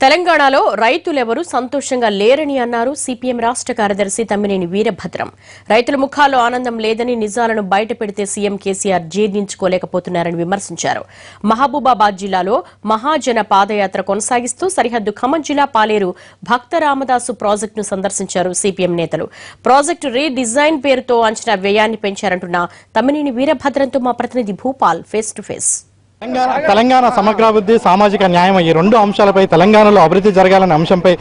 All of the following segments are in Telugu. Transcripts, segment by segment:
తెలంగాణలో రైతులెవరూ సంతోషంగా లేరని అన్నారు సిపిఎం రాష్ట్ర కార్యదర్శి తమ్మినేని వీరభద్రం. రైతుల ముఖాల్లో ఆనందం లేదని నిజాలను బయటపెడితే సీఎం కేసీఆర్ జీర్ణించుకోలేకపోతున్నారని విమర్శించారు. మహబూబాబాద్ జిల్లాలో మహాజన పాదయాత్ర కొనసాగిస్తూ సరిహద్దు ఖమ్మం జిల్లా పాలేరు భక్త రామదాసు ప్రాజెక్టును సందర్శించారు సిపిఎం నేతలు. ప్రాజెక్టు రీడిజైన్ పేరుతో అంచనా వ్యయాన్ని పెంచారంటున్న తమ్మినేని వీరభద్రంతో మా ప్రతినిధి Bhupal face to face. Telangana Telangana సమగ్రాభివృద్ధి సామాజిక న్యాయం ఈ రెండు అంశాలపై తెలంగాణలో అభివృద్ధి జరగాలనే అంశంపై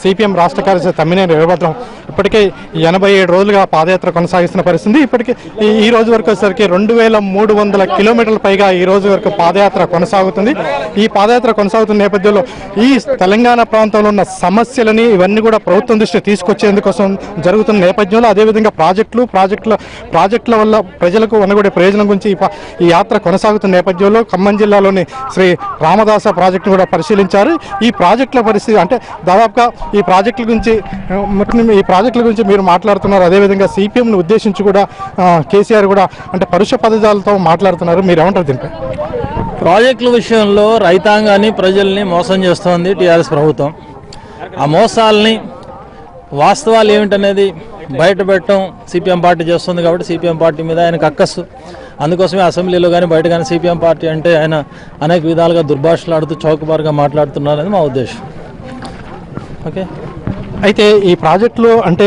సిపిఎం రాష్ట్ర కార్యదర్శి తమ్మినేని వీరభద్రం ఇప్పటికే ఎనభై ఏడు రోజులుగా పాదయాత్ర కొనసాగిస్తున్న పరిస్థితి. ఇప్పటికే ఈ రోజు వరకు వచ్చేసరికి రెండు వేల మూడు వందల కిలోమీటర్ల పైగా ఈ రోజు వరకు పాదయాత్ర కొనసాగుతుంది. ఈ పాదయాత్ర కొనసాగుతున్న నేపథ్యంలో ఈ తెలంగాణ ప్రాంతంలో ఉన్న సమస్యలని ఇవన్నీ కూడా ప్రభుత్వం దృష్టి తీసుకొచ్చేందుకోసం జరుగుతున్న నేపథ్యంలో అదేవిధంగా ప్రాజెక్టులు ప్రాజెక్టుల ప్రాజెక్టుల వల్ల ప్రజలకు వనగొడే ప్రయోజనం గురించి ఈ పా- ఈ యాత్ర కొనసాగుతున్న నేపథ్యంలో ఖమ్మం జిల్లాలోని శ్రీ రామదాస ప్రాజెక్టును కూడా పరిశీలించారు. ఈ ప్రాజెక్టుల పరిస్థితి అంటే దాదాపుగా ఈ ప్రాజెక్టుల గురించి ఈ ప్రాజెక్టుల గురించి మీరు మాట్లాడుతున్నారు. అదేవిధంగా సిపిఎంను ఉద్దేశించి కూడా కేసీఆర్ కూడా అంటే పరుష పదజాలతో మాట్లాడుతున్నారు. మీరు ఏమంటారు దీనిపై? ప్రాజెక్టుల విషయంలో రైతాంగాన్ని ప్రజల్ని మోసం చేస్తోంది టీఆర్ఎస్ ప్రభుత్వం. ఆ మోసాలని వాస్తవాలు ఏమిటనేది బయట పెట్టడం సిపిఎం పార్టీ చేస్తుంది కాబట్టి సిపిఎం పార్టీ మీద ఆయనకు అక్కసు. అందుకోసమే అసెంబ్లీలో కానీ బయట కానీ సిపిఎం పార్టీ అంటే ఆయన అనేక విధాలుగా దుర్భాషలాడుతూ చౌకబారుగా మాట్లాడుతున్నారని మా ఉద్దేశం. ఓకే? అయితే ఈ ప్రాజెక్టులు అంటే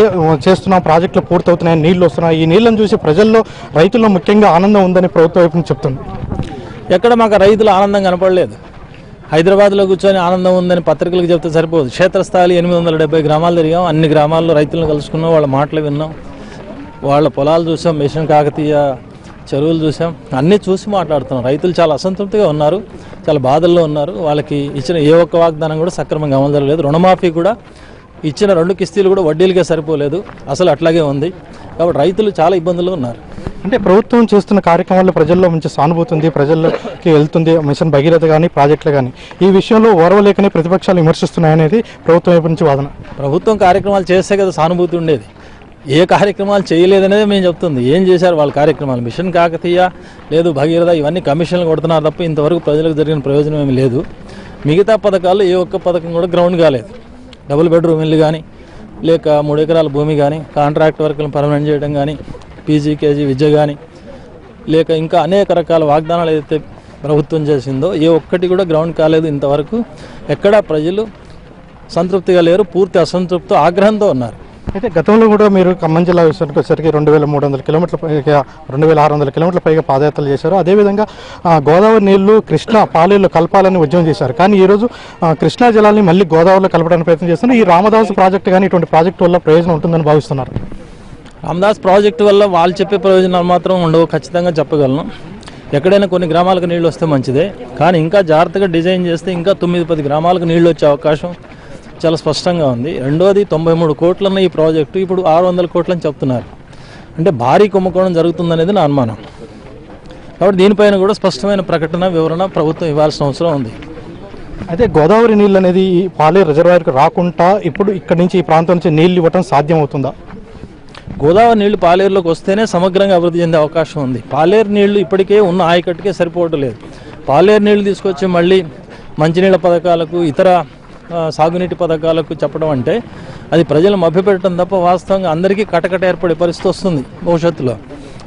చేస్తున్న ప్రాజెక్టులు పూర్తవుతున్నాయి నీళ్ళు వస్తున్నాయి. ఈ నీళ్ళను చూసి ప్రజల్లో రైతుల్లో ముఖ్యంగా ఆనందం ఉందని ప్రభుత్వం వైపు చెప్తుంది. ఎక్కడ మాకు రైతుల ఆనందం కనపడలేదు. హైదరాబాద్లో కూర్చొని ఆనందం ఉందని పత్రికలకు చెప్తే సరిపోదు. క్షేత్రస్థాయిలో ఎనిమిది వందల డెబ్బై గ్రామాలు తిరిగాం. అన్ని గ్రామాల్లో రైతులను కలుసుకున్నాం వాళ్ళ మాటలు విన్నాం. వాళ్ళ పొలాలు చూసాం మిషన్ కాకతీయ చెరువులు చూసాం. అన్నీ చూసి మాట్లాడుతున్నాం. రైతులు చాలా అసంతృప్తిగా ఉన్నారు. చాలా బాధల్లో ఉన్నారు. వాళ్ళకి ఇచ్చిన ఏ ఒక్క వాగ్దానం కూడా సక్రమంగా అమలు జరగలేదు. రుణమాఫీ కూడా ఇచ్చిన రెండు కిస్తీలు కూడా వడ్డీలకే సరిపోలేదు. అసలు అట్లాగే ఉంది. కాబట్టి రైతులు చాలా ఇబ్బందులు ఉన్నారు. అంటే ప్రభుత్వం చేస్తున్న కార్యక్రమాల్లో ప్రజల్లో మంచి సానుభూతి ఉంది ప్రజల్లోకి వెళ్తుంది మిషన్ భగీరథ కానీ ప్రాజెక్టులు కానీ ఈ విషయంలో ఓర్వలేకనే ప్రతిపక్షాలు విమర్శిస్తున్నాయనేది ప్రభుత్వం వైపు నుంచి వాదన. ప్రభుత్వం కార్యక్రమాలు చేస్తే కదా సానుభూతి ఉండేది. ఏ కార్యక్రమాలు చేయలేదనేది మేము చెప్తుంది. ఏం చేశారు వాళ్ళ కార్యక్రమాలు? మిషన్ కాకతీయ లేదు భగీరథ ఇవన్నీ కమిషన్లు కొడుతున్నారు తప్ప ఇంతవరకు ప్రజలకు జరిగిన ప్రయోజనం ఏమి లేదు. మిగతా పథకాలు ఏ ఒక్క పథకం కూడా గ్రౌండ్ కాలేదు. డబుల్ బెడ్రూమ్ ఇల్లు కానీ లేక మూడు ఎకరాల భూమి కానీ కాంట్రాక్ట్ వర్కులను పర్మనెంట్ చేయడం కానీ పీజీ కేజీ విద్య కానీ లేక ఇంకా అనేక రకాల వాగ్దానాలు ఏదైతే ప్రభుత్వం చేసిందో ఏ ఒక్కటి కూడా గ్రౌండ్ కాలేదు ఇంతవరకు. ఎక్కడా ప్రజలు సంతృప్తిగా లేరు పూర్తి అసంతృప్తి ఆగ్రహంతో ఉన్నారు. అయితే గతంలో కూడా మీరు ఖమ్మం జిల్లా విషయానికి వచ్చేసరికి రెండు వేల మూడు వందల కిలోమీటర్ల పైగా రెండు వేల ఆరు వందల కిలోమీటర్ల పైగా పాదయాత్రలు చేశారు. అదేవిధంగా గోదావరి నీళ్ళు కృష్ణా పాలేళ్ళు కలపాలని ఉద్యమం చేశారు. కానీ ఈరోజు కృష్ణా జలాన్ని మళ్ళీ గోదావరిలో కలపడానికి ప్రయత్నం చేస్తున్నారు. ఈ రామదాసు ప్రాజెక్టు కానీ ఇటువంటి ప్రాజెక్టు వల్ల ప్రయోజనం ఉంటుందని భావిస్తున్నారు. రామదాస్ ప్రాజెక్టు వల్ల వాళ్ళు చెప్పే ప్రయోజనాలు మాత్రం ఉండవు. ఖచ్చితంగా చెప్పగలను. ఎక్కడైనా కొన్ని గ్రామాలకు నీళ్ళు వస్తే మంచిదే. కానీ ఇంకా జాగ్రత్తగా డిజైన్ చేస్తే ఇంకా తొమ్మిది పది గ్రామాలకు నీళ్ళు వచ్చే అవకాశం చాలా స్పష్టంగా ఉంది. రెండోది తొంభై మూడు కోట్లున్న ఈ ప్రాజెక్టు ఇప్పుడు ఆరు వందల కోట్లని చెప్తున్నారు. అంటే భారీ కుంభకోణం జరుగుతుందనేది నా అనుమానం. కాబట్టి దీనిపైన కూడా స్పష్టమైన ప్రకటన వివరణ ప్రభుత్వం ఇవ్వాల్సిన అవసరం ఉంది. అయితే గోదావరి నీళ్ళు అనేది ఈ పాలే రిజర్వాయర్కి రాకుండా ఇప్పుడు ఇక్కడి నుంచి ఈ ప్రాంతం నుంచి నీళ్ళు ఇవ్వడం సాధ్యం అవుతుందా గోదావరి నీళ్ళు పాలేరులోకి వస్తేనే సమగ్రంగా అభివృద్ధి చెందే అవకాశం ఉంది. పాలేరు నీళ్ళు ఇప్పటికే ఉన్న ఆయకట్టుకే సరిపోవటం లేదు. పాలేరు నీళ్ళు తీసుకొచ్చి మళ్ళీ మంచినీళ్ళ పథకాలకు ఇతర సాగునీటి పథకాలకు చెప్పడం అంటే అది ప్రజలు మభ్యపెట్టడం తప్ప వాస్తవంగా అందరికీ కటకట ఏర్పడే పరిస్థితి వస్తుంది భవిష్యత్తులో.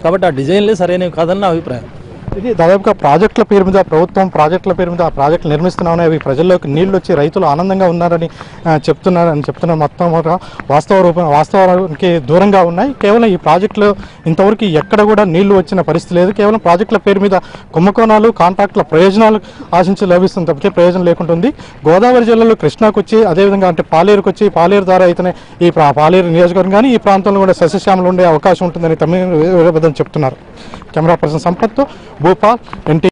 కాబట్టి ఆ డిజైన్లే సరైనవి కాదని నా అభిప్రాయం. ఇది దాదాపుగా ప్రాజెక్టుల పేరు మీద ప్రభుత్వం ప్రాజెక్టుల పేరు మీద ఆ ప్రాజెక్టులు నిర్మిస్తున్నామని అవి ప్రజల్లోకి నీళ్ళు వచ్చి రైతులు ఆనందంగా ఉన్నారని చెప్తున్నారని చెప్తున్నారు మొత్తం ఒక వాస్తవ రూపం వాస్తవానికి దూరంగా ఉన్నాయి. కేవలం ఈ ప్రాజెక్టులు ఇంతవరకు ఎక్కడ కూడా నీళ్ళు వచ్చిన పరిస్థితి లేదు. కేవలం ప్రాజెక్టుల పేరు మీద కుంభకోణాలు కాంట్రాక్టుల ప్రయోజనాలు ఆశించి లభిస్తుంది తప్పితే ప్రయోజనం లేకుండా ఉంది. గోదావరి జిల్లాలో కృష్ణాకు వచ్చి అదేవిధంగా అంటే పాలేరుకు వచ్చి పాలేరు ద్వారా అయితేనే ఈ ప్రా- పాలేరు నియోజకవర్గం కానీ ఈ ప్రాంతంలో కూడా సస్యశ్యామలు ఉండే అవకాశం ఉంటుందని తమిళ చెప్తున్నారు. కెమెరా పర్సన్ సంపత్తో భూపాల్ ఎన్టీ